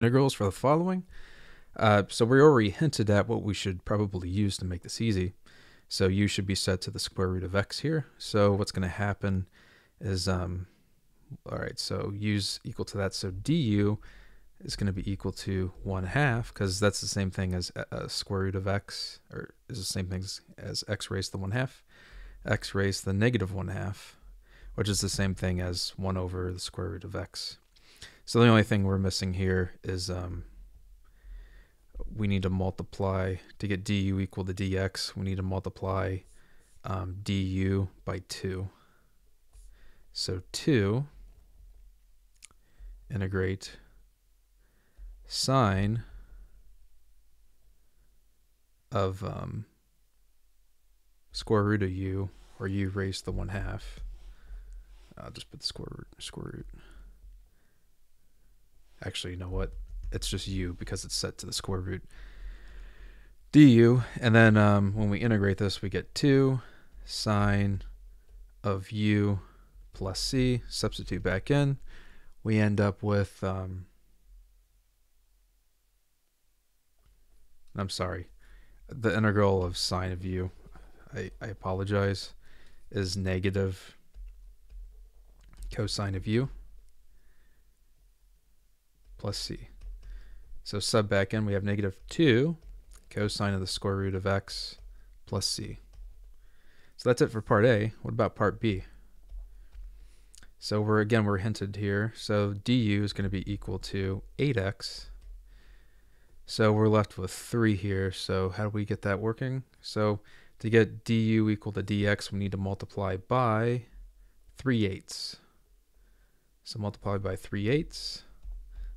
integrals for the following. Uh, so we already hinted at what we should probably use to make this easy. So u should be set to the square root of x here. So what's going to happen is, um, all right, so u's equal to that. So du is going to be equal to 1 half because that's the same thing as a square root of x, or is the same thing as x raised to the 1 half, x raised to the negative 1 half, which is the same thing as 1 over the square root of x. So the only thing we're missing here is um, we need to multiply, to get du equal to dx, we need to multiply um, du by 2. So 2 integrate sine of um, square root of u, or u raised to the 1 half. I'll just put the square root, square root. Actually, you know what? It's just u because it's set to the square root du. And then um, when we integrate this, we get 2 sine of u plus c. Substitute back in. We end up with, um, I'm sorry, the integral of sine of u, I, I apologize, is negative cosine of u plus c. So sub back in, we have negative 2 cosine of the square root of x plus c. So that's it for part A. What about part B? So we're again, we're hinted here. So du is going to be equal to 8x. So we're left with 3 here. So how do we get that working? So to get du equal to dx, we need to multiply by 3 eighths. So multiply by 3 eighths.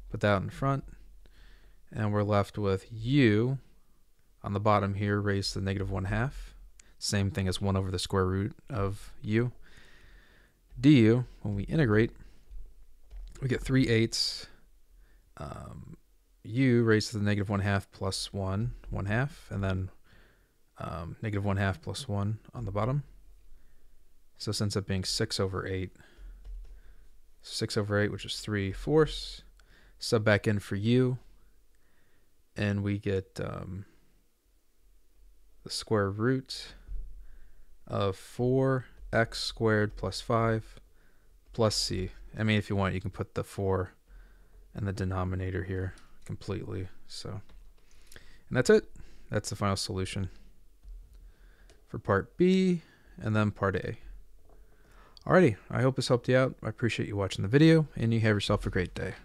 Put that in front. And we're left with u on the bottom here raised to the negative 1 half. Same thing as 1 over the square root of u. du, when we integrate, we get 3 eighths um, u raised to the negative 1 half plus 1, 1 half, and then um, negative 1 half plus 1 on the bottom. So this ends up being 6 over 8. 6 over 8, which is 3 fourths. Sub back in for u and we get um, the square root of 4x squared plus 5 plus c. I mean, if you want, you can put the 4 in the denominator here completely. So, and that's it. That's the final solution for part B and then part A. Alrighty, I hope this helped you out. I appreciate you watching the video, and you have yourself a great day.